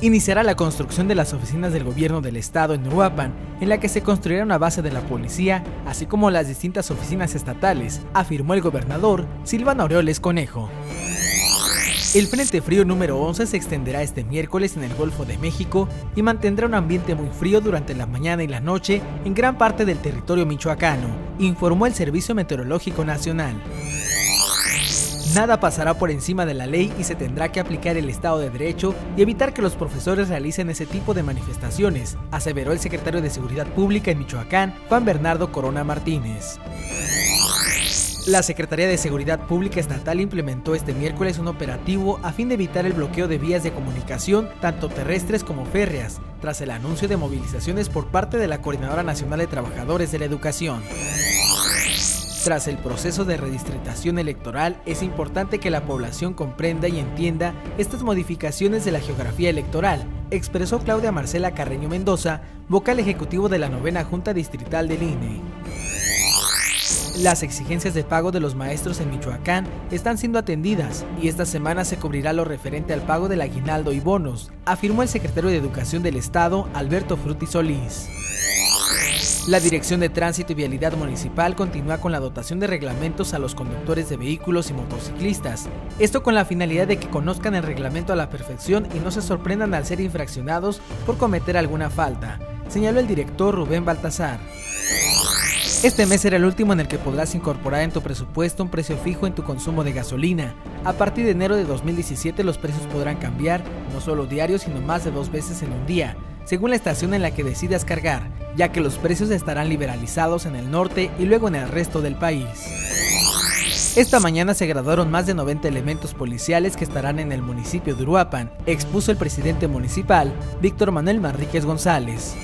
iniciará la construcción de las oficinas del gobierno del estado en Uruapan, en la que se construirá una base de la policía, así como las distintas oficinas estatales, afirmó el gobernador Silvano Aureoles Conejo. El Frente Frío número 11 se extenderá este miércoles en el Golfo de México y mantendrá un ambiente muy frío durante la mañana y la noche en gran parte del territorio michoacano, informó el Servicio Meteorológico Nacional. Nada pasará por encima de la ley y se tendrá que aplicar el Estado de Derecho y evitar que los profesores realicen ese tipo de manifestaciones, aseveró el secretario de Seguridad Pública en Michoacán, Juan Bernardo Corona Martínez. La Secretaría de Seguridad Pública Estatal implementó este miércoles un operativo a fin de evitar el bloqueo de vías de comunicación, tanto terrestres como férreas, tras el anuncio de movilizaciones por parte de la Coordinadora Nacional de Trabajadores de la Educación. Tras el proceso de redistritación electoral, es importante que la población comprenda y entienda estas modificaciones de la geografía electoral, expresó Claudia Marcela Carreño Mendoza, vocal ejecutivo de la novena Junta Distrital del INE. Las exigencias de pago de los maestros en Michoacán están siendo atendidas y esta semana se cubrirá lo referente al pago del aguinaldo y bonos, afirmó el secretario de Educación del Estado, Alberto Fruti Solís. La Dirección de Tránsito y Vialidad Municipal continúa con la dotación de reglamentos a los conductores de vehículos y motociclistas. Esto con la finalidad de que conozcan el reglamento a la perfección y no se sorprendan al ser infraccionados por cometer alguna falta, señaló el director Rubén Baltasar. Este mes será el último en el que podrás incorporar en tu presupuesto un precio fijo en tu consumo de gasolina. A partir de enero de 2017 los precios podrán cambiar, no solo diarios, sino más de dos veces en un día, según la estación en la que decidas cargar ya que los precios estarán liberalizados en el norte y luego en el resto del país. Esta mañana se graduaron más de 90 elementos policiales que estarán en el municipio de Uruapan, expuso el presidente municipal, Víctor Manuel Manríquez González.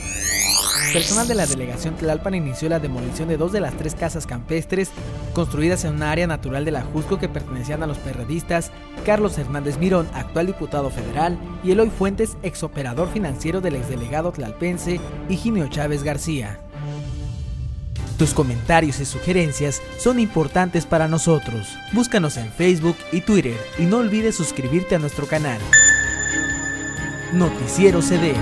Personal de la delegación Tlalpan inició la demolición de dos de las tres casas campestres construidas en un área natural de la Jusco que pertenecían a los perredistas Carlos Hernández Mirón, actual diputado federal, y Eloy Fuentes, exoperador financiero del exdelegado tlalpense, Higinio Chávez García. Tus comentarios y sugerencias son importantes para nosotros. Búscanos en Facebook y Twitter y no olvides suscribirte a nuestro canal. Noticiero CD.